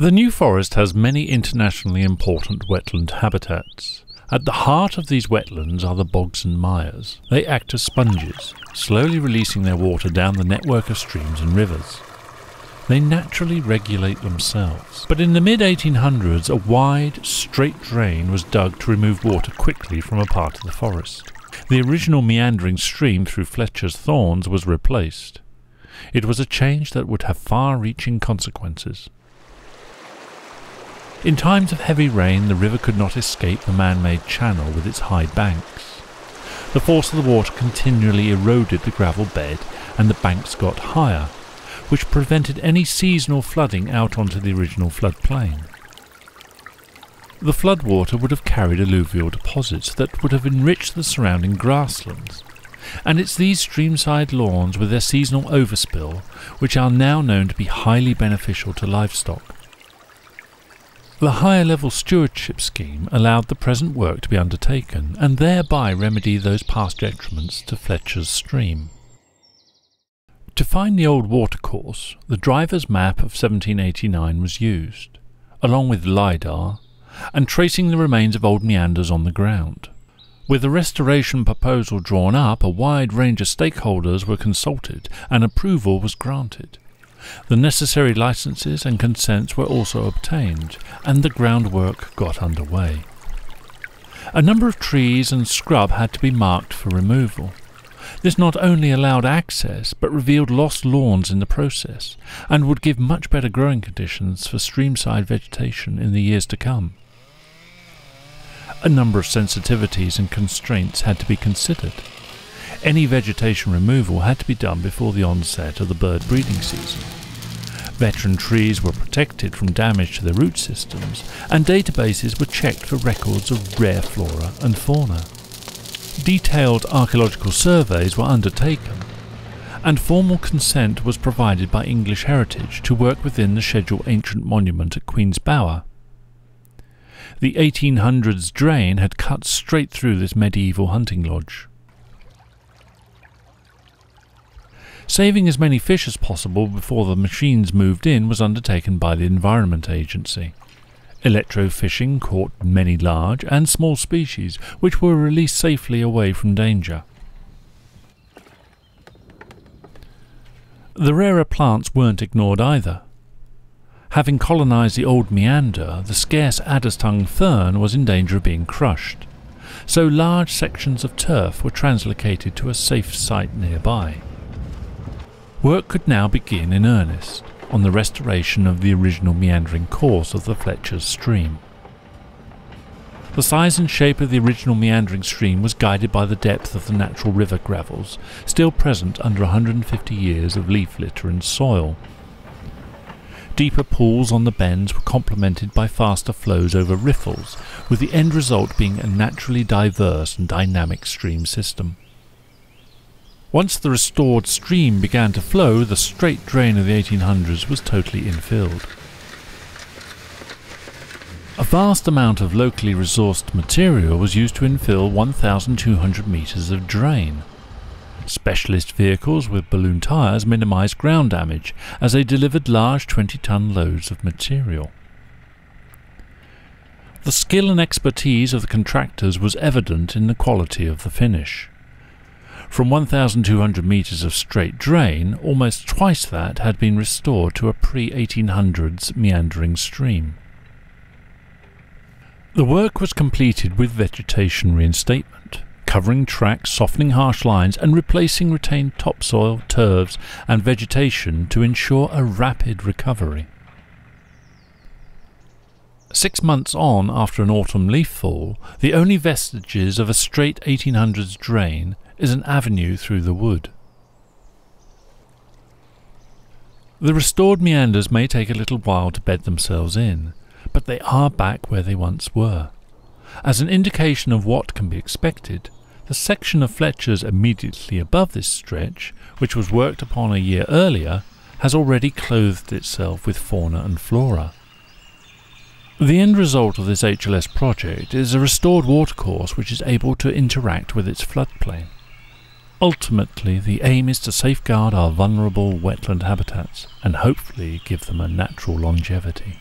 The New Forest has many internationally important wetland habitats. At the heart of these wetlands are the bogs and mires. They act as sponges, slowly releasing their water down the network of streams and rivers. They naturally regulate themselves. But in the mid 1800s, a wide, straight drain was dug to remove water quickly from a part of the forest. The original meandering stream through Fletcher's Thorns was replaced. It was a change that would have far reaching consequences. In times of heavy rain, the river could not escape the man-made channel with its high banks. The force of the water continually eroded the gravel bed and the banks got higher, which prevented any seasonal flooding out onto the original floodplain. The floodwater would have carried alluvial deposits that would have enriched the surrounding grasslands, and it's these streamside lawns with their seasonal overspill which are now known to be highly beneficial to livestock. The higher level stewardship scheme allowed the present work to be undertaken and thereby remedy those past detriments to Fletcher's stream. To find the old watercourse, the driver's map of 1789 was used, along with LIDAR, and tracing the remains of old meanders on the ground. With the restoration proposal drawn up, a wide range of stakeholders were consulted and approval was granted. The necessary licenses and consents were also obtained, and the groundwork got underway. A number of trees and scrub had to be marked for removal. This not only allowed access, but revealed lost lawns in the process, and would give much better growing conditions for streamside vegetation in the years to come. A number of sensitivities and constraints had to be considered. Any vegetation removal had to be done before the onset of the bird breeding season. Veteran trees were protected from damage to their root systems, and databases were checked for records of rare flora and fauna. Detailed archaeological surveys were undertaken, and formal consent was provided by English Heritage to work within the scheduled ancient monument at Queen's Bower. The 1800s drain had cut straight through this medieval hunting lodge. Saving as many fish as possible before the machines moved in was undertaken by the Environment Agency. Electrofishing caught many large and small species which were released safely away from danger. The rarer plants weren't ignored either. Having colonised the old meander, the scarce adder's tongue fern was in danger of being crushed, so large sections of turf were translocated to a safe site nearby. Work could now begin in earnest on the restoration of the original meandering course of the Fletcher's stream. The size and shape of the original meandering stream was guided by the depth of the natural river gravels, still present under 150 years of leaf litter and soil. Deeper pools on the bends were complemented by faster flows over riffles, with the end result being a naturally diverse and dynamic stream system. Once the restored stream began to flow, the straight drain of the 1800s was totally infilled. A vast amount of locally resourced material was used to infill 1,200 metres of drain. Specialist vehicles with balloon tyres minimised ground damage as they delivered large 20 ton loads of material. The skill and expertise of the contractors was evident in the quality of the finish. From 1,200 metres of straight drain, almost twice that had been restored to a pre-1800s meandering stream. The work was completed with vegetation reinstatement, covering tracks, softening harsh lines and replacing retained topsoil, turfs and vegetation to ensure a rapid recovery. Six months on after an autumn leaf fall, the only vestiges of a straight 1800s drain is an avenue through the wood. The restored meanders may take a little while to bed themselves in, but they are back where they once were. As an indication of what can be expected, the section of Fletcher's immediately above this stretch, which was worked upon a year earlier, has already clothed itself with fauna and flora. The end result of this HLS project is a restored watercourse which is able to interact with its floodplain. Ultimately, the aim is to safeguard our vulnerable wetland habitats and hopefully give them a natural longevity.